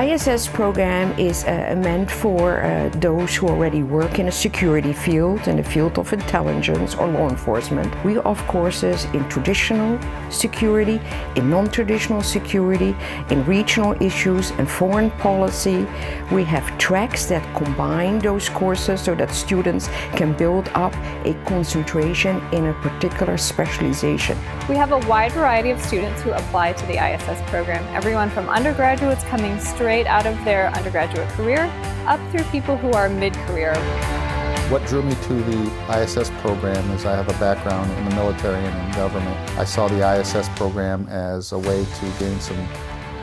ISS program is uh, meant for uh, those who already work in a security field, in the field of intelligence or law enforcement. We offer courses in traditional security, in non-traditional security, in regional issues and foreign policy. We have tracks that combine those courses so that students can build up a concentration in a particular specialization. We have a wide variety of students who apply to the ISS program, everyone from undergraduates coming straight out of their undergraduate career up through people who are mid-career. What drew me to the ISS program is I have a background in the military and in government. I saw the ISS program as a way to gain some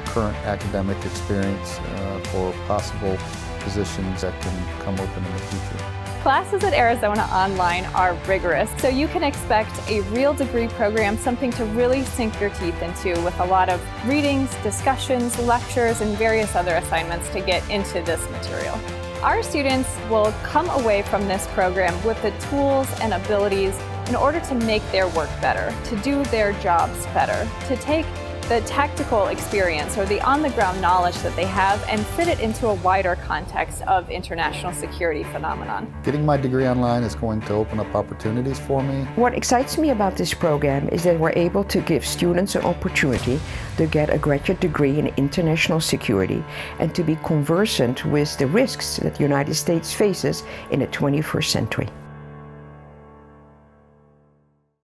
current academic experience uh, for possible positions that can come open in the future. Classes at Arizona Online are rigorous, so you can expect a real degree program, something to really sink your teeth into with a lot of readings, discussions, lectures, and various other assignments to get into this material. Our students will come away from this program with the tools and abilities in order to make their work better, to do their jobs better, to take the tactical experience or the on-the-ground knowledge that they have and fit it into a wider context of international security phenomenon. Getting my degree online is going to open up opportunities for me. What excites me about this program is that we're able to give students an opportunity to get a graduate degree in international security and to be conversant with the risks that the United States faces in the 21st century.